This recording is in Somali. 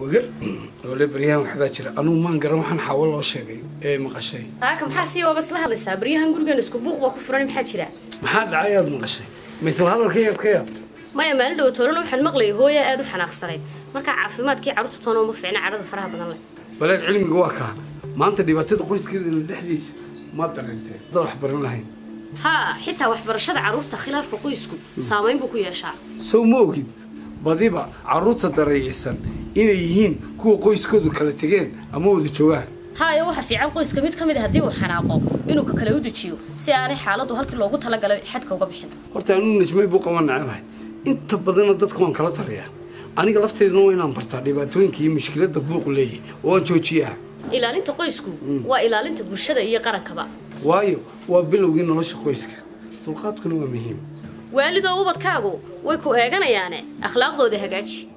wagar ole baryahan waxbaa jira. Anugu maan garan waxaan xaawo loo sheegay ee maqashay. Taaka maxaa sii oobas la hadlaysaa? Baryahan gurigan isku buuq baa ku furan maxaa jira? Maxaa dhacay aad maqashay? Maisla hadalkayaad ka yaabta maya maalin dhow toolana waxaan maqlayay hooya aad u xanaaqsanayd. Markaa caafimaadkii carruurta toona uma fiicna cadhada faraha badan leh. Baleeg cilmiga waa kaa maanta dhibaatada qoyskeedana dhexdiisa maad dareenteen dad wax baran lahayn. Haa xitaa waxbarashada carruurta khilaafka qoysku saamayn buu ku yeeshaa. Sow ma ogid badiba carruurta dareeyaysan inay yihiin kuwa qoyskoodu kala tegeen ama wada joogaan. Haayo waxa fiican qoyska mid ka mid a haddii uu xanaaqo inuu ka kale u dejiyo si aanay xaaladdu halkii loogu talagalay xadka uga bixin. Horta anuu najmay buu qaban nacabahay inta badanna dadka waan kala taliyaa. Aniga lafteeduna waa inaan bartaa dhibaatooyinka iyo mushkiladda buuqu leeyahy oo aan joojiyaa. Ilaalinta qoysku waa ilaalinta bulshada iyo qarankaba. Waayo waa bilowgii nolosha qoyska. Dulqaadkuna waa muhiim. Waalidoo ubadkaagu way ku eeganayaane akhlaaqdooda hagaaji